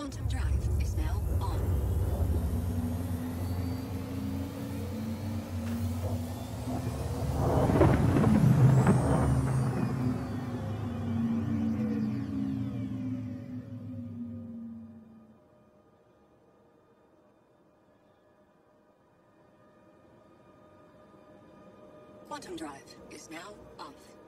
Quantum drive is now on. Quantum drive is now off.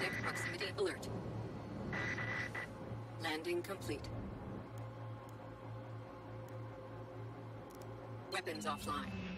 Deck proximity alert. Landing complete. Weapons offline.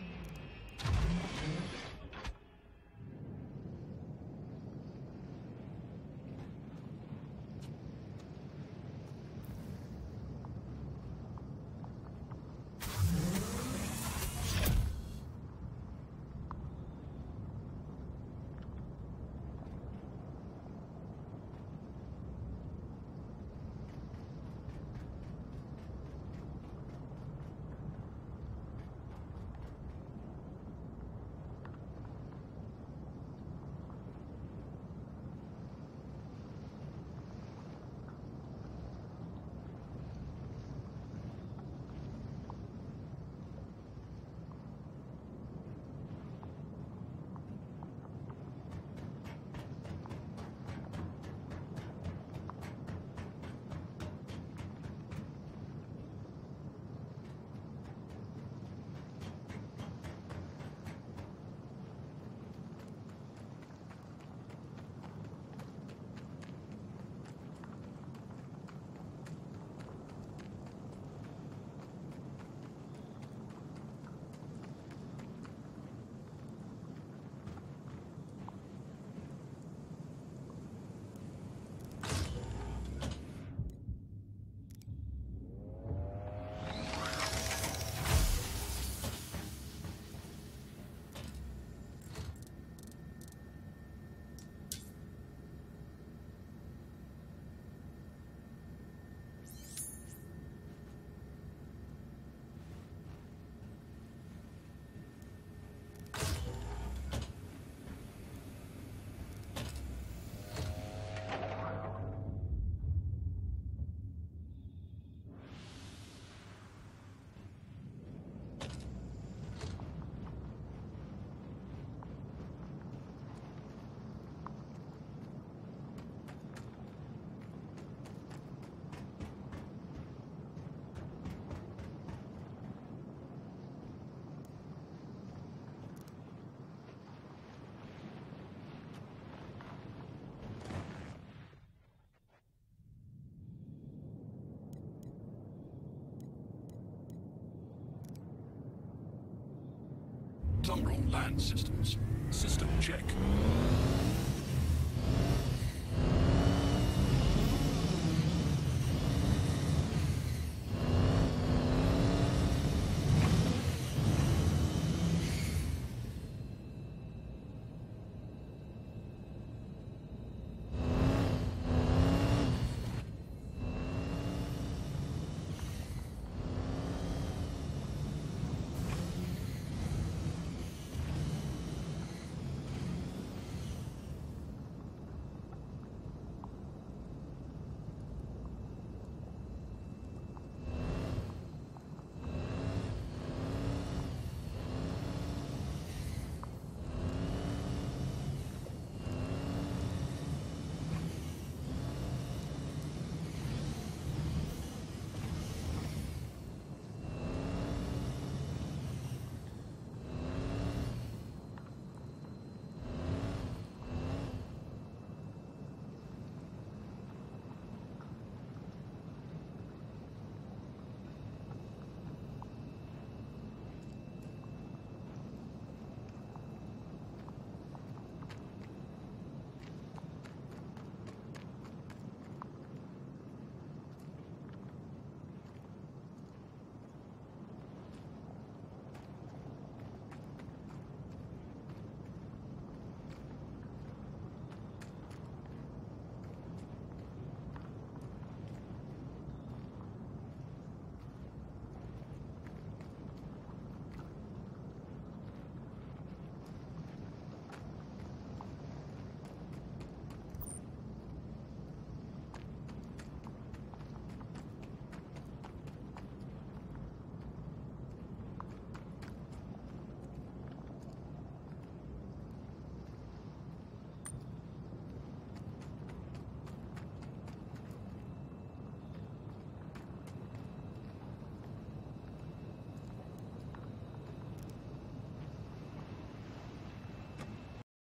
Umbral land systems. System check.